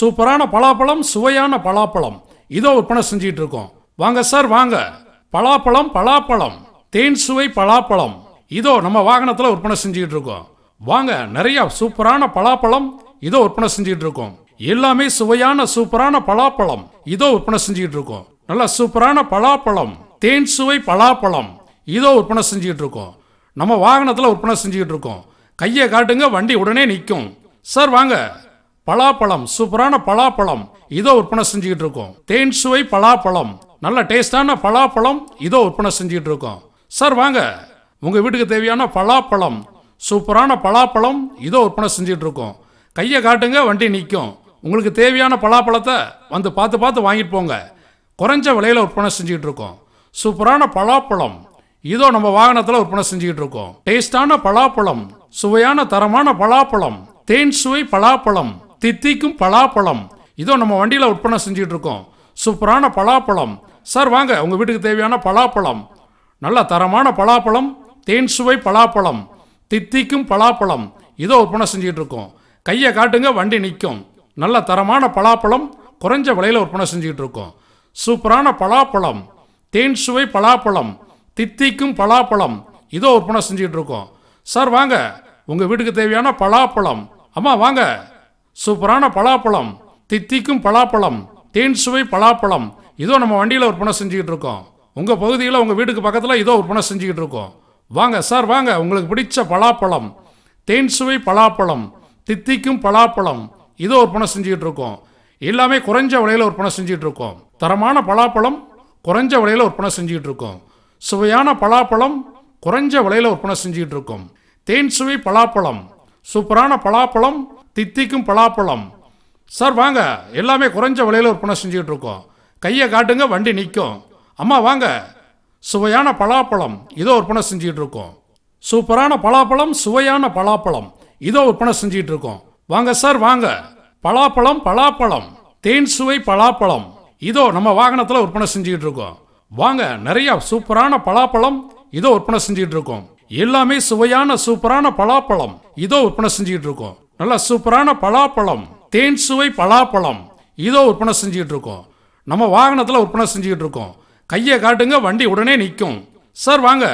சூப்பரான பலாப்பழம் சுவையான பலாப்பழம். இதோ விற்பனை செஞ்சிட்டு இருக்கோம் வாங்க சார் வாங்க. பலாப்பழம் பலாப்பழம். தேன் சுவை பலாப்பழம். இதோ நம்ம வாகனத்தில் விற்பனை செஞ்சுக்கிட்டு இருக்கோம் வாங்க நிறைய சூப்பரான பலாப்பழம் இதோ விற்பனை செஞ்சுட்டு இருக்கோம் எல்லாமே சுவையான சூப்பரான பலாப்பழம் இதோ விற்பனை செஞ்சுக்கிட்டு இருக்கோம் நல்ல சூப்பரான பலாப்பழம். தேன் சுவை பலாப்பழம் இதோ விற்பனை செஞ்சுக்கிட்டு இருக்கோம் நம்ம வாகனத்தில் விற்பனை செஞ்சுக்கிட்டு இருக்கோம் கையை காட்டுங்க வண்டி உடனே நிற்கும். சார் வாங்க. பலாப்பழம் சூப்பரான பலாப்பழம். இதோ விற்பனை செஞ்சுக்கிட்டு இருக்கோம். தேன் சுவை பலாப்பழம். நல்ல டேஸ்டான பலாப்பழம் இதோ விற்பனை செஞ்சுக்கிட்டு இருக்கோம். சார் வாங்க. உங்கள் வீட்டுக்கு தேவையான பலாப்பழம். சூப்பரான பலாப்பழம் இதோ விற்பனை செஞ்சுட்டு இருக்கோம். கையை காட்டுங்க வண்டி நிற்கும் உங்களுக்கு தேவையான பலாப்பழத்தை வந்து பார்த்து பார்த்து வாங்கிட்டு போங்க. குறைஞ்ச விலையில் விற்பனை செஞ்சுக்கிட்டு இருக்கோம். சூப்பரான பலாப்பழம். இதோ நம்ம வாகனத்தில் விற்பனை செஞ்சுக்கிட்டு இருக்கோம். டேஸ்டான பலாப்பழம். சுவையான தரமான பலாப்பழம். தேன் சுவை பலாப்பழம். தித்திக்கும் பலாப்பழம். இதோ நம்ம வண்டியில் விற்பனை செஞ்சுட்டு இருக்கோம் சூப்பரான பலாப்பழம். சார் வாங்க உங்கள் வீட்டுக்கு தேவையான பலாப்பழம். நல்ல தரமான பலாப்பழம் தேன் சுவை பலாப்பழம் தித்திக்கும் பலாப்பழம். இதோ விற்பனை செஞ்சுட்டு இருக்கோம் கையை காட்டுங்க வண்டி நிற்கும். நல்ல தரமான பலாப்பழம் குறைஞ்ச விலையில் விற்பனை செஞ்சுக்கிட்டு இருக்கோம் சூப்பரான பலாப்பழம் தேன் சுவை பலாப்பழம் தித்திக்கும் பலாப்பழம். இதோ விற்பனை செஞ்சுக்கிட்டு இருக்கோம் சார் வாங்க உங்கள் வீட்டுக்கு தேவையான பலாப்பழம். அம்மா வாங்க. சூப்பரான பலாப்பழம். தித்திக்கும் பலாப்பழம். தேன் சுவை பலாப்பழம். இதோ நம்ம வண்டியில் விற்பனை செஞ்சுக்கிட்டு இருக்கோம். உங்கள் பகுதியில் உங்கள் வீட்டுக்கு பக்கத்தில் இதோ விற்பனை செஞ்சுக்கிட்டு இருக்கோம். வாங்க சார் வாங்க. உங்களுக்கு பிடிச்ச பலாப்பழம். தேன் சுவை பலாப்பழம். தித்திக்கும் பலாப்பழம். இதோ விற்பனை செஞ்சுக்கிட்டு இருக்கோம். எல்லாமே குறைஞ்ச விலையில் விற்பனை செஞ்சுக்கிட்டு இருக்கோம். தரமான பலாப்பழம் குறைஞ்ச விலையில் விற்பனை செஞ்சுக்கிட்டு இருக்கோம். சுவையான பலாப்பழம் குறைஞ்ச விலையில் விற்பனை செஞ்சுக்கிட்டு இருக்கோம். தேன் சுவை பலாப்பழம். சூப்பரான பலாப்பழம் தித்திக்கும் பலாப்பழம். சார் வாங்க. எல்லாமே குறைஞ்ச விலையில் விற்பனை செஞ்சுக்கிட்டு இருக்கோம். கையை காட்டுங்க வண்டி நிற்கும். அம்மா வாங்க. சுவையான பலாப்பழம். இதோ விற்பனை செஞ்சுக்கிட்டு இருக்கோம். சூப்பரான பலாப்பழம் சுவையான பலாப்பழம். இதோ விற்பனை செஞ்சுக்கிட்டு இருக்கோம். வாங்க சார் வாங்க. பலாப்பழம் பலாப்பழம். தேன் சுவை பலாப்பழம். இதோ நம்ம வாகனத்தில் விற்பனை செஞ்சுக்கிட்டு இருக்கோம். வாங்க நிறைய சூப்பரான பலாப்பழம். இதோ விற்பனை செஞ்சுக்கிட்டு இருக்கோம். எல்லாமே சுவையான சூப்பரான பலாப்பழம். இதோ விற்பனை செஞ்சுக்கிட்டு இருக்கோம். நல்ல சூப்பரான பலாப்பழம். தேன் சுவை பலாப்பழம். இதோ விற்பனை செஞ்சுக்கிட்டு இருக்கோம் நம்ம வாகனத்தில் விற்பனை செஞ்சுக்கிட்டு இருக்கோம் கையை காட்டுங்க வண்டி உடனே நிற்கும். சார் வாங்க.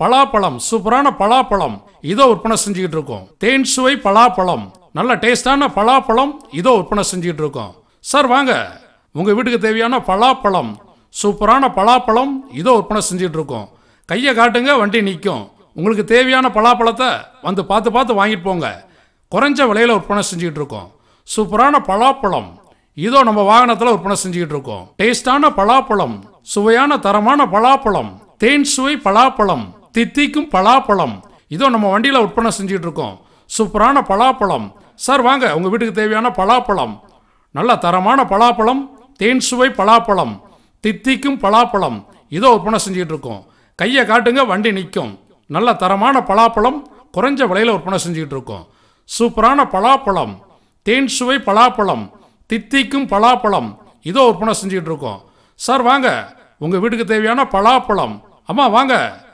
பலாப்பழம் சூப்பரான பலாப்பழம். இதோ விற்பனை செஞ்சுக்கிட்டு இருக்கோம் தேன் சுவை பலாப்பழம். நல்ல டேஸ்டான பலாப்பழம். இதோ விற்பனை செஞ்சுக்கிட்டு இருக்கோம் சார் வாங்க. உங்கள் வீட்டுக்கு தேவையான பலாப்பழம். சூப்பரான பலாப்பழம். இதோ விற்பனை செஞ்சுக்கிட்டு இருக்கோம் கையை காட்டுங்க வண்டி நிற்கும். உங்களுக்கு தேவையான பலாப்பழத்தை வந்து பார்த்து பார்த்து வாங்கிட்டு போங்க. குறைஞ்ச விலையில் விற்பனை செஞ்சுக்கிட்டு இருக்கோம் சூப்பரான பலாப்பழம். இதோ நம்ம வாகனத்தில் விற்பனை செஞ்சுக்கிட்டு இருக்கோம் டேஸ்டான பலாப்பழம். சுவையான தரமான பலாப்பழம். தேன் சுவை பலாப்பழம். தித்திக்கும் பலாப்பழம். இதோ நம்ம வண்டியில் விற்பனை செஞ்சுக்கிட்டு இருக்கோம் சூப்பரான பலாப்பழம். சார் வாங்க உங்கள் வீட்டுக்கு தேவையான பலாப்பழம். நல்ல தரமான பலாப்பழம் தேன் சுவை பலாப்பழம் தித்திக்கும் பலாப்பழம். இதோ விற்பனை செஞ்சுக்கிட்டு இருக்கோம் கையை காட்டுங்க வண்டி நிற்கும். நல்ல தரமான பலாப்பழம் குறைஞ்ச விலையில் விற்பனை செஞ்சுக்கிட்டு இருக்கோம் சூப்பரான பலாப்பழம். தேன் சுவை பலாப்பழம். தித்திக்கும் பலாப்பழம். இதோ விற்பனை செஞ்சுக்கிட்டு இருக்கோம். சார் வாங்க. உங்கள் வீட்டுக்கு தேவையான பலாப்பழம். அம்மா வாங்க.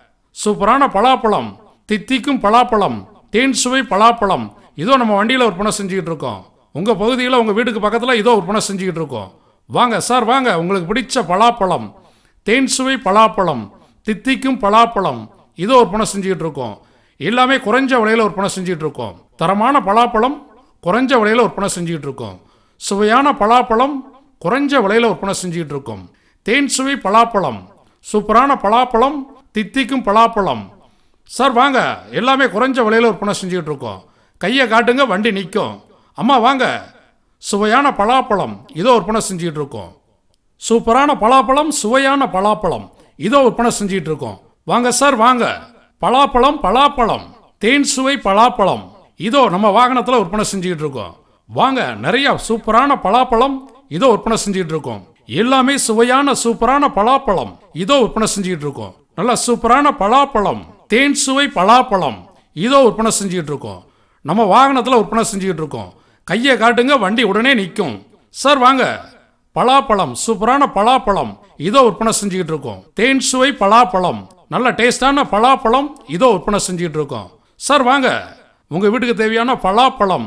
சூப்பரான பலாப்பழம். தித்திக்கும் பலாப்பழம். தேன் சுவை பலாப்பழம். இதோ நம்ம வண்டியில் விற்பனை செஞ்சுக்கிட்டு இருக்கோம். உங்கள் பகுதியில் உங்கள் வீட்டுக்கு பக்கத்தில் இதோ விற்பனை செஞ்சுக்கிட்டு இருக்கோம். வாங்க சார் வாங்க. உங்களுக்கு பிடிச்ச பலாப்பழம். தேன் சுவை பலாப்பழம். தித்திக்கும் பலாப்பழம். இதோ விற்பனை செஞ்சுக்கிட்டு இருக்கோம். எல்லாமே குறைஞ்ச விலையில் விற்பனை செஞ்சுட்டு இருக்கோம். தரமான பலாப்பழம் குறைஞ்ச விலையில் விற்பனை செஞ்சுட்டு இருக்கோம். சுவையான பலாப்பழம் குறைஞ்ச விலையில் விற்பனை செஞ்சுட்டு இருக்கோம். தேன் சுவை பலாப்பழம் சூப்பரான பலாப்பழம் தித்திக்கும் பலாப்பழம். சார் வாங்க எல்லாமே குறைஞ்ச விலையில் விற்பனை செஞ்சுக்கிட்டு இருக்கோம். கையை காட்டுங்க வண்டி நிற்கும். அம்மா வாங்க. சுவையான பலாப்பழம் இதோ விற்பனை செஞ்சுக்கிட்டு இருக்கோம். சூப்பரான பலாப்பழம் சுவையான பலாப்பழம் இதோ விற்பனை செஞ்சுக்கிட்டு இருக்கோம். வாங்க சார் வாங்க. பலாப்பழம் பலாப்பழம். தேன் சுவை பலாப்பழம். இதோ நம்ம வாகனத்தில் விற்பனை செஞ்சுட்டு இருக்கோம். வாங்க நிறைய சூப்பரான பலாப்பழம் இதோ விற்பனை செஞ்சுட்டு இருக்கோம். எல்லாமே சுவையான சூப்பரான பலாப்பழம் இதோ விற்பனை செஞ்சுட்டு இருக்கோம். நல்ல சூப்பரான பலாப்பழம். தேன் சுவை பலாப்பழம் இதோ விற்பனை செஞ்சுட்டு இருக்கோம். நம்ம வாகனத்தில் விற்பனை செஞ்சுட்டு இருக்கோம். கையை காட்டுங்க வண்டி உடனே நிற்கும். சார் வாங்க. பலாப்பழம் சூப்பரான பலாப்பழம். இதோ விற்பனை செஞ்சுக்கிட்டு இருக்கோம். தேன் சுவை பலாப்பழம். நல்ல டேஸ்டான பலாப்பழம் இதோ விற்பனை செஞ்சுக்கிட்டு இருக்கோம். சார் வாங்க. உங்கள் வீட்டுக்கு தேவையான பலாப்பழம்.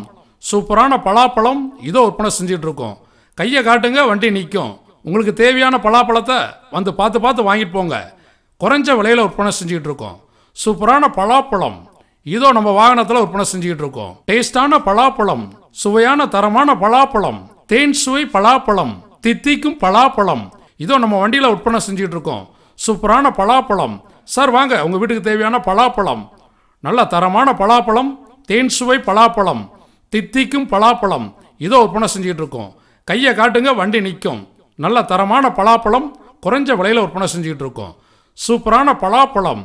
சூப்பரான பலாப்பழம் இதோ விற்பனை செஞ்சுட்டு இருக்கோம். கையை காட்டுங்க வண்டி நிற்கும் உங்களுக்கு தேவையான பலாப்பழத்தை வந்து பார்த்து பார்த்து வாங்கிட்டு போங்க. குறைஞ்ச விலையில் விற்பனை செஞ்சுக்கிட்டு இருக்கோம். சூப்பரான பலாப்பழம் இதோ நம்ம வாகனத்தில் விற்பனை செஞ்சுக்கிட்டு இருக்கோம். டேஸ்டான பலாப்பழம் சுவையான தரமான பலாப்பழம் தேன் சுவை பலாப்பழம் தித்திக்கும் பலாப்பழம் இதோ நம்ம வண்டியில் விற்பனை செஞ்சுக்கிட்டு இருக்கோம் சூப்பரான பலாப்பழம். சார் வாங்க உங்கள் வீட்டுக்கு தேவையான பலாப்பழம். நல்ல தரமான பலாப்பழம் தேன் சுவை பலாப்பழம் தித்திக்கும் பலாப்பழம். இதோ விற்பனை செஞ்சுக்கிட்டு இருக்கோம் கையை காட்டுங்க வண்டி நிற்கும். நல்ல தரமான பலாப்பழம் குறைஞ்ச விலையில் விற்பனை செஞ்சுக்கிட்டு இருக்கோம் சூப்பரான பலாப்பழம்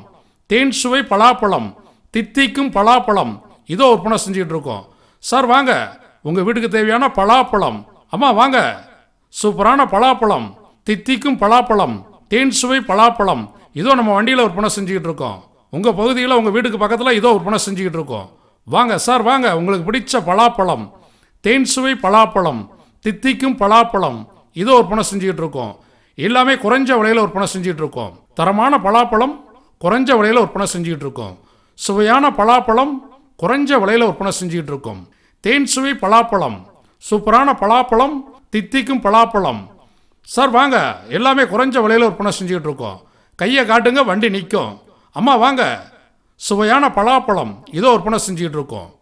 தேன் சுவை பலாப்பழம் தித்திக்கும் பலாப்பழம். இதோ விற்பனை செஞ்சுக்கிட்டு இருக்கோம் சார் வாங்க உங்கள் வீட்டுக்கு தேவையான பலாப்பழம். அம்மா வாங்க. சூப்பரான பலாப்பழம். தித்திக்கும் பலாப்பழம் தேன் சுவை பலாப்பழம். இதோ நம்ம வண்டியில் விற்பனை செஞ்சுக்கிட்டு இருக்கோம். உங்கள் பகுதியில் உங்கள் வீட்டுக்கு பக்கத்தில் இதோ விற்பனை செஞ்சுக்கிட்டு இருக்கோம். வாங்க சார் வாங்க. உங்களுக்கு பிடிச்ச பலாப்பழம். தேன் சுவை பலாப்பழம் தித்திக்கும் பலாப்பழம். இதோ விற்பனை செஞ்சுக்கிட்டு இருக்கோம். எல்லாமே குறைஞ்ச விலையில் விற்பனை செஞ்சுக்கிட்டு இருக்கோம். தரமான பலாப்பழம் குறைஞ்ச விலையில் விற்பனை செஞ்சுக்கிட்டு இருக்கோம். சுவையான பலாப்பழம் குறைஞ்ச விலையில் விற்பனை செஞ்சுக்கிட்டு இருக்கோம். தேன் சுவை பலாப்பழம் சூப்பரான பலாப்பழம் தித்திக்கும் பலாப்பழம். சார் வாங்க. எல்லாமே குறைஞ்ச விலையில் விற்பனை செஞ்சுக்கிட்டு இருக்கோம். கையை காட்டுங்க வண்டி நிற்கும். அம்மா வாங்க. சுவையான பலாப்பழம். இதோ விற்பனை செஞ்சுக்கிட்டு இருக்கோம்.